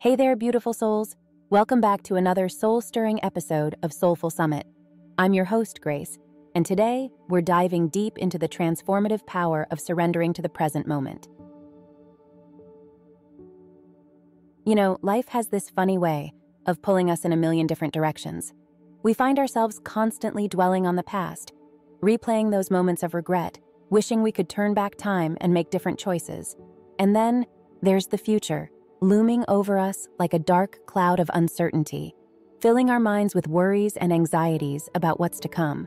Hey there, beautiful souls. Welcome back to another soul stirring episode of Soulful Summit. I'm your host, Grace, and today we're diving deep into the transformative power of surrendering to the present moment. You know, life has this funny way of pulling us in a million different directions. We find ourselves constantly dwelling on the past, replaying those moments of regret, wishing we could turn back time and make different choices. And then there's the future looming over us like a dark cloud of uncertainty, filling our minds with worries and anxieties about what's to come.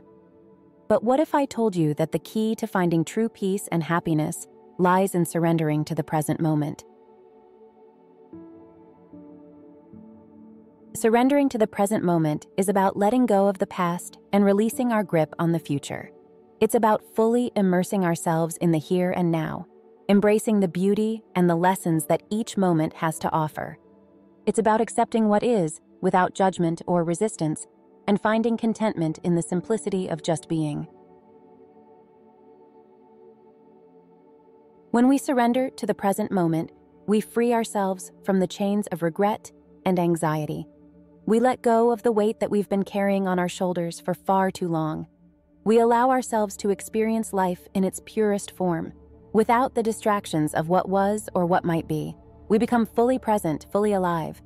But what if I told you that the key to finding true peace and happiness lies in surrendering to the present moment? Surrendering to the present moment is about letting go of the past and releasing our grip on the future. It's about fully immersing ourselves in the here and now embracing the beauty and the lessons that each moment has to offer. It's about accepting what is without judgment or resistance and finding contentment in the simplicity of just being. When we surrender to the present moment, we free ourselves from the chains of regret and anxiety. We let go of the weight that we've been carrying on our shoulders for far too long. We allow ourselves to experience life in its purest form Without the distractions of what was or what might be, we become fully present, fully alive.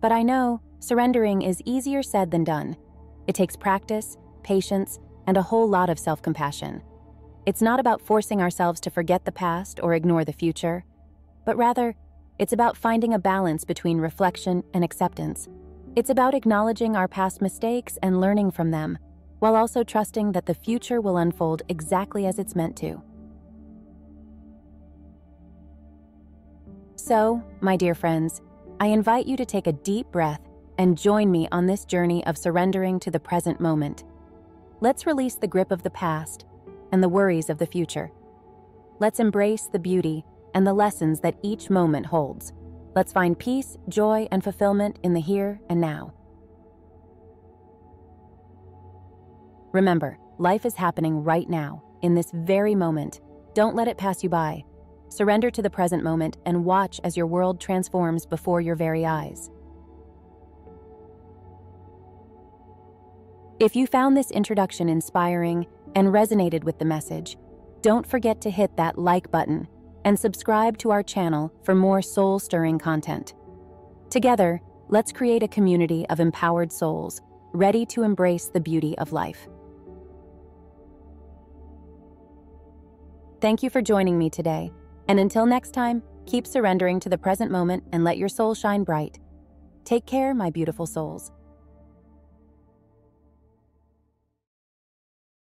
But I know surrendering is easier said than done. It takes practice, patience, and a whole lot of self compassion. It's not about forcing ourselves to forget the past or ignore the future, but rather, it's about finding a balance between reflection and acceptance. It's about acknowledging our past mistakes and learning from them while also trusting that the future will unfold exactly as it's meant to. So, my dear friends, I invite you to take a deep breath and join me on this journey of surrendering to the present moment. Let's release the grip of the past and the worries of the future. Let's embrace the beauty and the lessons that each moment holds. Let's find peace, joy, and fulfillment in the here and now. Remember, life is happening right now, in this very moment. Don't let it pass you by. Surrender to the present moment and watch as your world transforms before your very eyes. If you found this introduction inspiring and resonated with the message, don't forget to hit that like button and subscribe to our channel for more soul stirring content. Together, let's create a community of empowered souls ready to embrace the beauty of life. Thank you for joining me today. And until next time, keep surrendering to the present moment and let your soul shine bright. Take care, my beautiful souls.